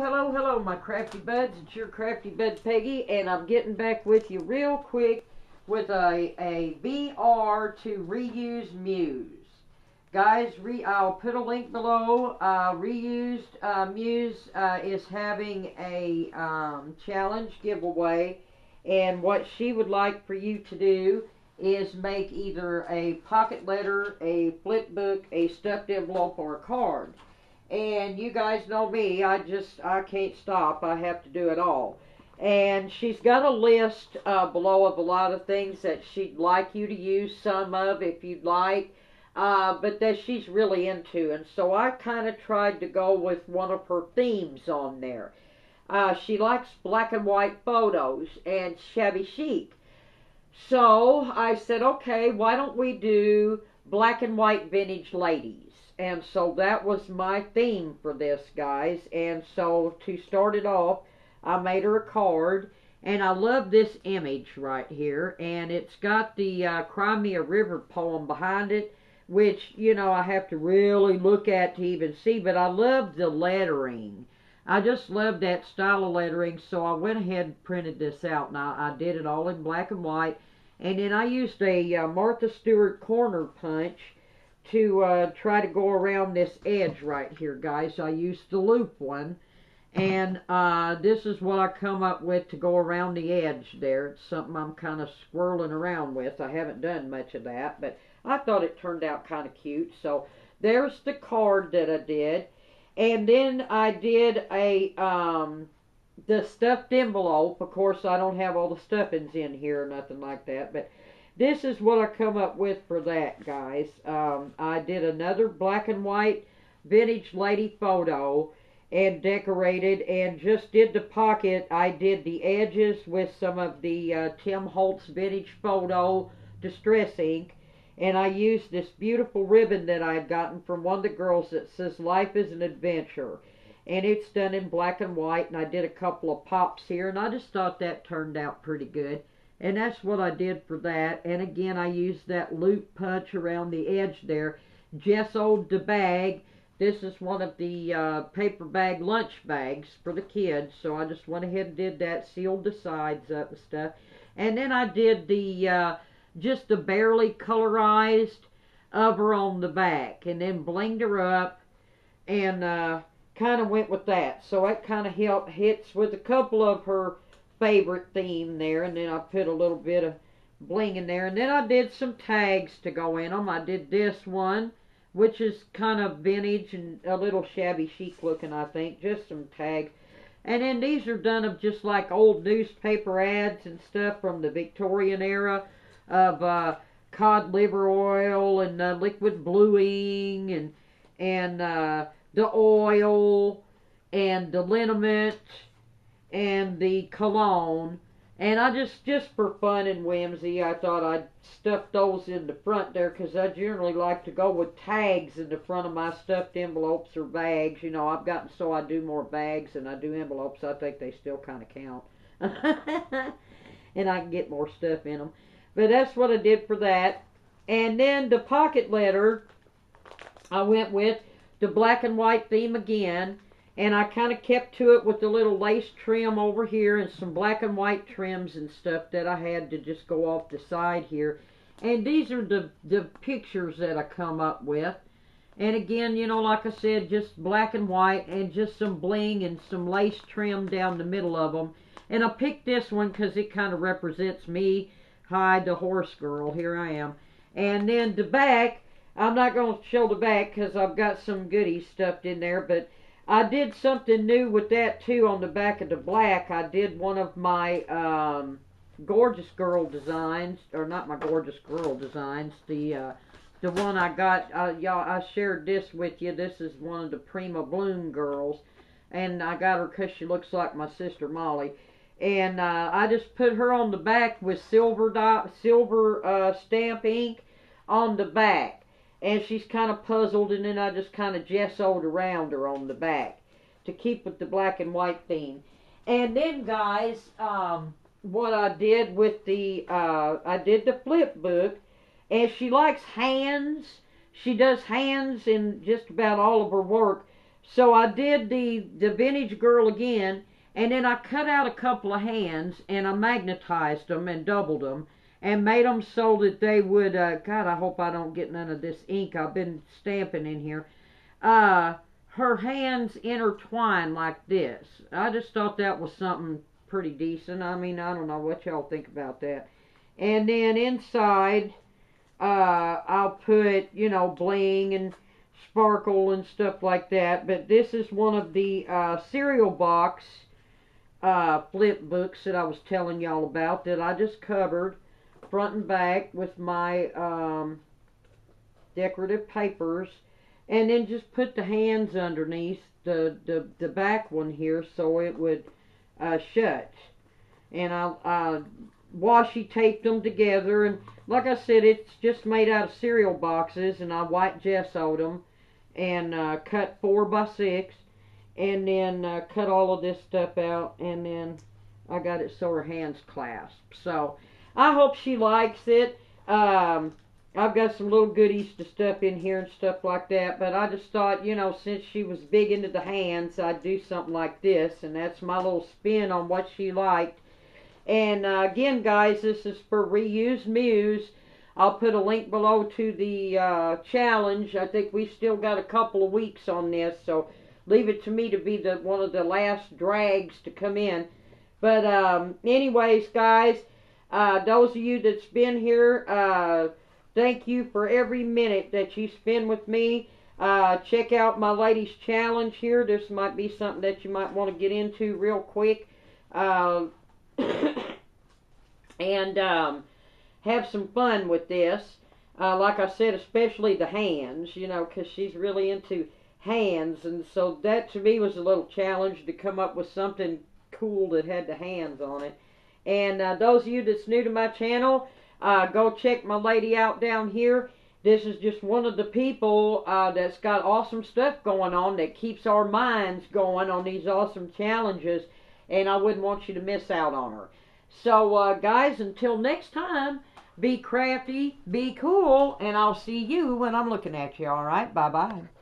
Hello, hello, my crafty buds. It's your crafty bud Peggy, and I'm getting back with you real quick with a, a VR to reuse Muse. Guys, re, I'll put a link below. Uh, reused uh, Muse uh, is having a um, challenge giveaway, and what she would like for you to do is make either a pocket letter, a flip book, a stuffed envelope, or a card. And you guys know me, I just, I can't stop. I have to do it all. And she's got a list uh, below of a lot of things that she'd like you to use some of if you'd like, uh, but that she's really into. And so I kind of tried to go with one of her themes on there. Uh, she likes black and white photos and shabby chic. So I said, okay, why don't we do black and white vintage ladies? And so that was my theme for this, guys. And so to start it off, I made her a card. And I love this image right here. And it's got the uh, Cry Me a River poem behind it, which, you know, I have to really look at to even see. But I love the lettering. I just love that style of lettering. So I went ahead and printed this out. Now, I did it all in black and white. And then I used a uh, Martha Stewart corner punch to uh, try to go around this edge right here, guys. I used the loop one. And uh, this is what I come up with to go around the edge there. It's something I'm kind of swirling around with. I haven't done much of that, but I thought it turned out kind of cute. So there's the card that I did. And then I did a um, the stuffed envelope. Of course, I don't have all the stuffings in here or nothing like that, but this is what I come up with for that, guys. Um, I did another black and white vintage lady photo and decorated and just did the pocket. I did the edges with some of the uh, Tim Holtz vintage photo distress ink. And I used this beautiful ribbon that I had gotten from one of the girls that says life is an adventure. And it's done in black and white. And I did a couple of pops here. And I just thought that turned out pretty good. And that's what I did for that. And again, I used that loop punch around the edge there. Gessoed the bag. This is one of the uh, paper bag lunch bags for the kids. So I just went ahead and did that. Sealed the sides up and stuff. And then I did the, uh, just the barely colorized of on the back. And then blinged her up. And uh, kind of went with that. So it kind of helped hits with a couple of her favorite theme there. And then I put a little bit of bling in there. And then I did some tags to go in them. I did this one, which is kind of vintage and a little shabby chic looking, I think. Just some tags. And then these are done of just like old newspaper ads and stuff from the Victorian era of uh, cod liver oil and uh, liquid bluing and and uh, the oil and the liniment and the cologne. And I just, just for fun and whimsy, I thought I'd stuff those in the front there because I generally like to go with tags in the front of my stuffed envelopes or bags. You know, I've gotten so I do more bags than I do envelopes. I think they still kind of count. and I can get more stuff in them. But that's what I did for that. And then the pocket letter, I went with the black and white theme again and I kind of kept to it with the little lace trim over here and some black and white trims and stuff that I had to just go off the side here. And these are the, the pictures that I come up with. And again, you know, like I said, just black and white and just some bling and some lace trim down the middle of them. And I picked this one because it kind of represents me. Hi, the horse girl. Here I am. And then the back, I'm not going to show the back because I've got some goodies stuffed in there, but I did something new with that too on the back of the black. I did one of my um, gorgeous girl designs, or not my gorgeous girl designs. The uh, the one I got, uh, y'all, I shared this with you. This is one of the Prima Bloom girls, and I got her because she looks like my sister Molly. And uh, I just put her on the back with silver silver uh, stamp ink on the back and she's kind of puzzled, and then I just kind of gessoed around her on the back to keep with the black and white theme. And then, guys, um, what I did with the, uh, I did the flip book, and she likes hands. She does hands in just about all of her work. So I did the, the vintage girl again, and then I cut out a couple of hands and I magnetized them and doubled them and made them so that they would, uh, God, I hope I don't get none of this ink I've been stamping in here. Uh, her hands intertwine like this. I just thought that was something pretty decent. I mean, I don't know what y'all think about that. And then inside, uh, I'll put, you know, bling and sparkle and stuff like that. But this is one of the uh, cereal box uh, flip books that I was telling y'all about that I just covered front and back with my um, decorative papers. And then just put the hands underneath the, the, the back one here so it would uh, shut. And I, I washi taped them together. And like I said it's just made out of cereal boxes. And I white gessoed them and uh, cut four by six. And then uh, cut all of this stuff out. And then I got it so her hands clasped. So I hope she likes it. Um, I've got some little goodies to stuff in here and stuff like that, but I just thought, you know, since she was big into the hands, I'd do something like this, and that's my little spin on what she liked. And uh, again, guys, this is for Reuse Muse. I'll put a link below to the uh, challenge. I think we still got a couple of weeks on this, so leave it to me to be the one of the last drags to come in. But um, anyways, guys, uh, those of you that's been here, uh, thank you for every minute that you spend with me. Uh, check out my ladies challenge here. This might be something that you might want to get into real quick. Uh, and um, have some fun with this. Uh, like I said, especially the hands, you know, because she's really into hands. And so that to me was a little challenge to come up with something cool that had the hands on it. And uh, those of you that's new to my channel, uh, go check my lady out down here. This is just one of the people uh, that's got awesome stuff going on that keeps our minds going on these awesome challenges. And I wouldn't want you to miss out on her. So, uh, guys, until next time, be crafty, be cool, and I'll see you when I'm looking at you, all right? Bye-bye.